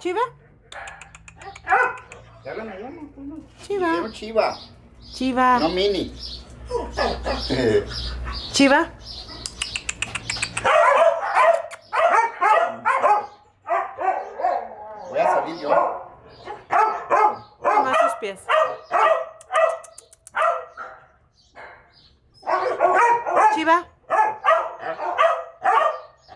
Chiva. Ya la me llamo, pues no. Chiva. Quiero chiva, Chiva. no mini. Chiva. Voy a salir yo. Más sus pies. Chiva.